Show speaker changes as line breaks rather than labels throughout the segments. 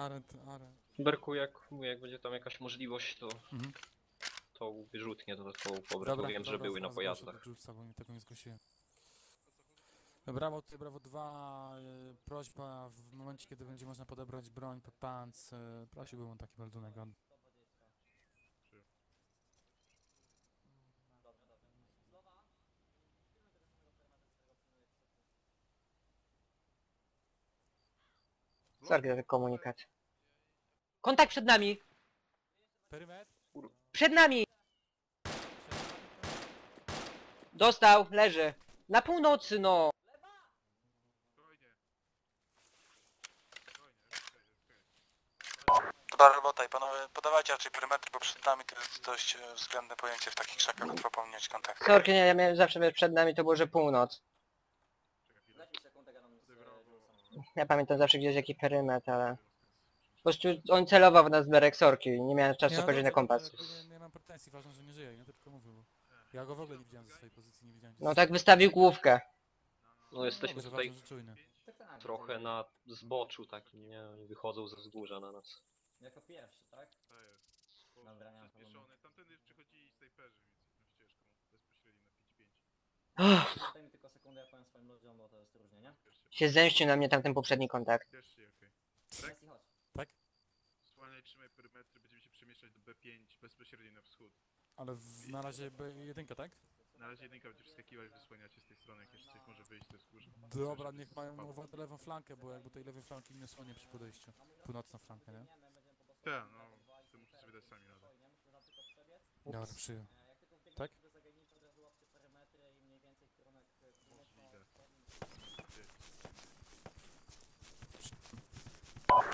Aret.
Berku, jak, mówię, jak będzie tam jakaś możliwość, to,
Mhm.
to wyrzutnie dodatkową pobrać, bo wiem, że były na
zgłoszę
pojazdach.
Julesa, bo mi tego nie zgłosiłem. Brawo, tutaj brawo 2. y, Prośba w momencie, kiedy będzie można podebrać broń pod panc, y, prosiłbym o taki meldunek. on-
Za ten komunikat. Kontakt przed nami!
Perymetr?
Przed nami! Dostał, leży. Na północy, no!
Dobra robota i panowie, podawajcie raczej perymetry, bo przed nami to jest dość e, względne pojęcie w takich krzakach, łatwo pomnieć kontakt.
Sorki, nie, ja miałem zawsze przed nami to było, że północ. Ja pamiętam zawsze gdzieś jaki perymetr, ale... Po prostu on celował w nas Berek sorki, nie miałem czasu spojrzeć na kompas.
Nie, nie mam pretensji, ważne, że nie żyje, nie tylko mówię, bo ja go w ogóle nie widziałem ze swojej pozycji, nie widziałem gdzie
No tak wystawił główkę.
No jesteśmy
Dobrze,
tutaj
ważne, że czujny.
trochę na zboczu takim, nie? Oni wychodzą ze wzgórza na nas.
Jako pierwszy, tak?
To jest.
Dobra, nie mam problemu.
Przyspieszony. Tamtędy przychodzili snajperzy, więc tą ścieżką bezpośrednio na 5-5.
Daj mi tylko sekundę, ja powiem swoim ludziom, bo to jest różnie, nie?
Się zemścił na mnie tamten poprzedni kontakt.
Ciesz się, okej.
Messi, chodź.
Tak?
Słaniaj, trzymaj perymetry, będziemy się przemieszczać do B5 bezpośrednio na wschód.
Ale na razie B jedynka, tak?
Na razie jedynka będzie wskakiwać, wysłaniacie z tej strony, jak jeszcze coś może wyjść, to jest górze.
Dobra, niech mają uwagę lewą flankę, bo jakby tej lewej flanki nie słonie przy podejściu. Północna flanka, nie?
Tak, no, to muszę sobie dać sami radę.
Dobra, przyjął. Tak?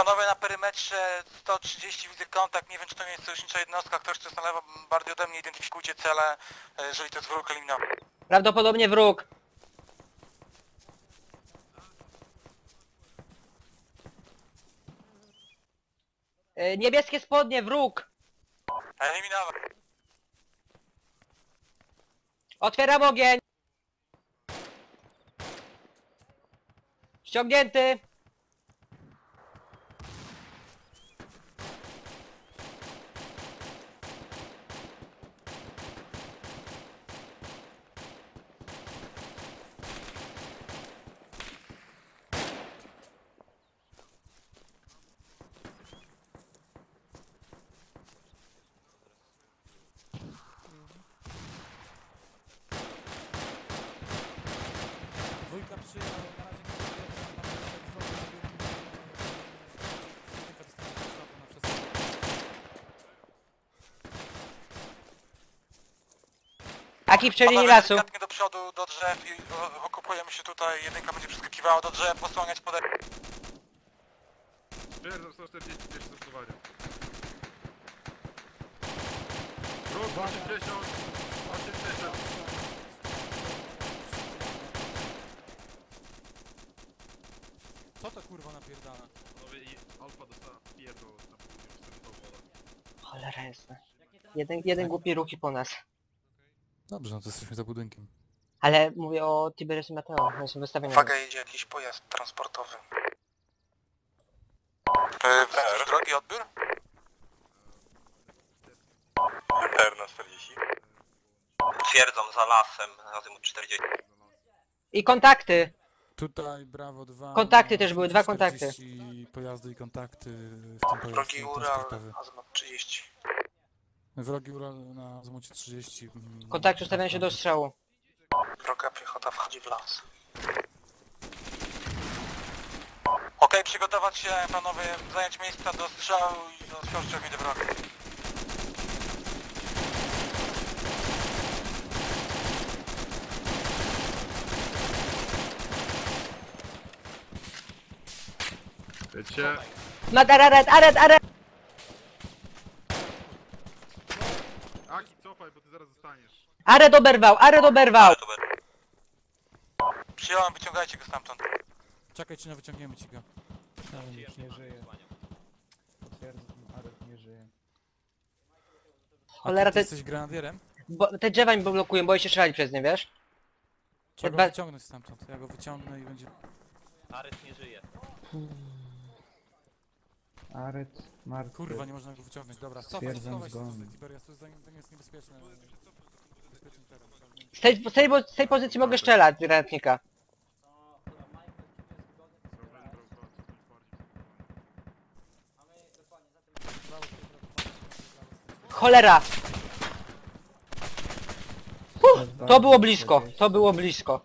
Panowie na perymetrze 130 widzę kontakt, nie wiem czy to nie jest sojusznicza jednostka, ktoś tu jest na lewo, bardziej ode mnie identyfikujcie cele, e, jeżeli to jest wróg eliminowany.
Prawdopodobnie wróg. E, Niebieskie spodnie, wróg!
Eliminować.
Otwieram ogień! Ściągnięty!
Dwójka przyjął, na razie nie wiem, jedynka dostała światło na przestrzeń.
Aki pszczelini
Panowie
lasu.
delikatnie do przodu, do drzew i o, okupujemy się tutaj, jedynka będzie przeskakiwała do drzew, posłaniać pode...
Przyjeżdżam 140, pierwsze zastosowanie. Ruch 80, 80.
Co to kurwa napierdala?
I Alfa dostała pierdol na południu.
Cholera jasna. Jeden, jeden głupi ruch i po nas.
Dobrze, no to jesteśmy za budynkiem.
Ale mówię o Tiberius i Mateo, one są wystawione.
Uwaga, jedzie jakiś pojazd transportowy. E, wracasz drogi odbiór?
R na 40. Twierdzą za lasem, azymut 40.
I kontakty!
Tutaj Brawo 2.
Kontakty też były, dwa kontakty.
40 pojazdy i kontakty w tym
Drogi Ural,
transportowy.
azymut 30.
Wrogi Ural na zmocie 30. mm,
Kontakty ustawiają się do strzału.
Wroga piechota wchodzi w las. Okej, przygotować się panowie, zająć miejsca do strzału i do strzału widzę wroga.
Wiecie,
Mat, aret, aret, aret!
Aki, cofaj, bo ty zaraz zostaniesz.
Aret oberwał, aret oberwał!
Przyjąłem, wyciągajcie go stamtąd.
Czekaj, czy nie wyciągniemy ci go.
już nie żyje. Potwierdzam, Aret nie żyje.
Cholera,
ty
te,
jesteś grenadierem?
bo, te drzewa mi blokują, boję się strzelać przez nie, wiesz?
Trzeba go wyciągnąć stamtąd. Ja go wyciągnę i będzie...
Ares nie żyje.
Aret, martwy.
Kurwa, nie można go wyciągnąć. Dobra, cofaj,
Stwierdzam
cofaj się
zgon.
stąd, Tiberias, to jest, za- to jest niebezpieczne. Bezpieczny teren.
Z tej, z tej, z tej pozycji mogę strzelać z granatnika. Cholera!
To jest
To było blisko, to było blisko.